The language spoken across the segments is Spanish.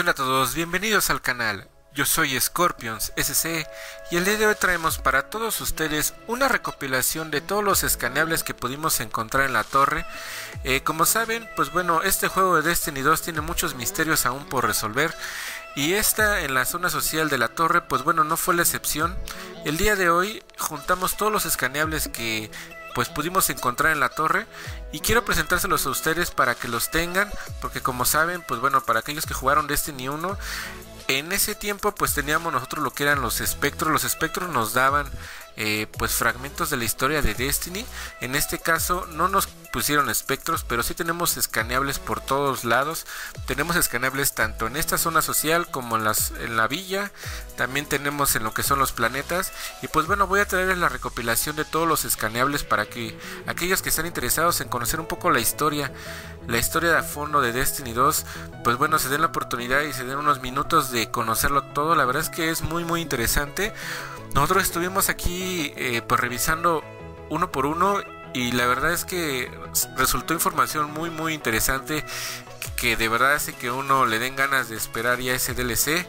¿Qué onda a todos? Bienvenidos al canal. Yo soy Scorpions SC y el día de hoy traemos para todos ustedes una recopilación de todos los escaneables que pudimos encontrar en la torre. Eh, como saben, pues bueno, este juego de Destiny 2 tiene muchos misterios aún por resolver y esta en la zona social de la torre, pues bueno, no fue la excepción. El día de hoy juntamos todos los escaneables que pues pudimos encontrar en la torre. Y quiero presentárselos a ustedes para que los tengan porque como saben pues bueno para aquellos que jugaron Destiny 1 en ese tiempo pues teníamos nosotros lo que eran los espectros. Los espectros nos daban eh, pues fragmentos de la historia de Destiny. En este caso no nos pusieron espectros, pero sí tenemos escaneables por todos lados. Tenemos escaneables tanto en esta zona social como en, las, la villa. También tenemos en lo que son los planetas. Y pues bueno, voy a traerles la recopilación de todos los escaneables para que aquellos que están interesados en conocer un poco la historia, la historia de fondo de Destiny 2, pues bueno, se den la oportunidad y se den unos minutos de conocerlo todo. La verdad es que es muy muy interesante. Nosotros estuvimos aquí eh, pues revisando uno por uno y la verdad es que resultó información muy muy interesante que de verdad hace que uno le den ganas de esperar ya ese DLC.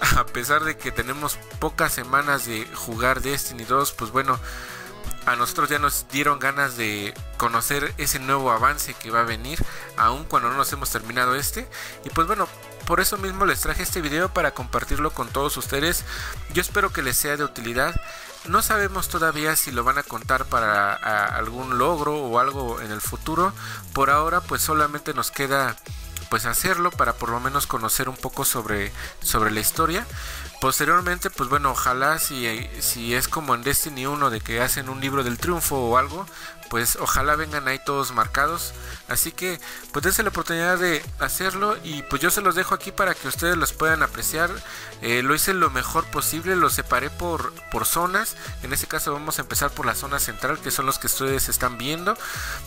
A pesar de que tenemos pocas semanas de jugar Destiny 2, pues bueno, a nosotros ya nos dieron ganas de conocer ese nuevo avance que va a venir, aun cuando no nos hemos terminado este. Y pues bueno, por eso mismo les traje este video para compartirlo con todos ustedes. Yo espero que les sea de utilidad. No sabemos todavía si lo van a contar para algún logro o algo en el futuro. Por ahora pues solamente nos queda pues hacerlo para por lo menos conocer un poco sobre, sobre la historia. Posteriormente, pues bueno, ojalá si, si es como en Destiny 1 de que hacen un libro del triunfo o algo, pues ojalá vengan ahí todos marcados. Así que pues dense la oportunidad de hacerlo y pues yo se los dejo aquí para que ustedes los puedan apreciar. Eh, lo hice lo mejor posible, lo separé por, por zonas. En este caso vamos a empezar por la zona central, que son los que ustedes están viendo.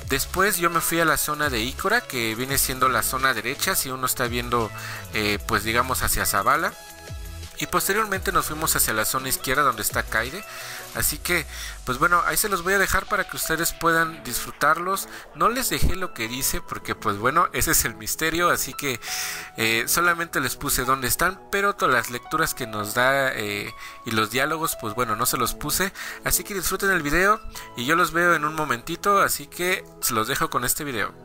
Después yo me fui a la zona de Icora, que viene siendo la zona derecha, si uno está viendo eh, pues digamos hacia Zavala y posteriormente nos fuimos hacia la zona izquierda donde está Kaide. Así que, pues bueno, ahí se los voy a dejar para que ustedes puedan disfrutarlos. No les dejé lo que dice porque, pues bueno, ese es el misterio. Así que eh, solamente les puse dónde están, pero todas las lecturas que nos da eh, y los diálogos, pues bueno, no se los puse. Así que disfruten el video y yo los veo en un momentito. Así que se los dejo con este video.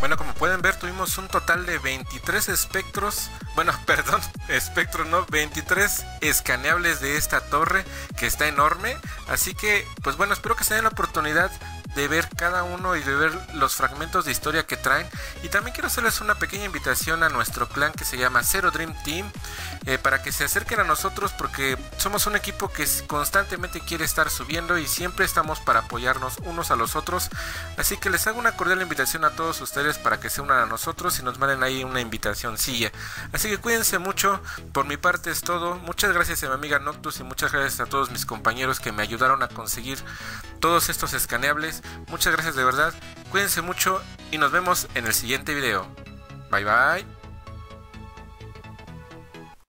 Bueno, como pueden ver, tuvimos un total de 23 espectros, bueno, perdón, espectros no, 23 escaneables de esta torre que está enorme. Así que, pues bueno, espero que se den la oportunidad de ver cada uno y de ver los fragmentos de historia que traen. Y también quiero hacerles una pequeña invitación a nuestro clan que se llama Zero Dream Team eh, para que se acerquen a nosotros porque somos un equipo que constantemente quiere estar subiendo y siempre estamos para apoyarnos unos a los otros. Así que les hago una cordial invitación a todos ustedes para que se unan a nosotros y nos manden ahí una invitación silla. Así que cuídense mucho. Por mi parte es todo. Muchas gracias a mi amiga Noctus y muchas gracias a todos mis compañeros que me ayudaron a conseguir todos estos escaneables. Muchas gracias de verdad. Cuídense mucho y nos vemos en el siguiente video. Bye bye.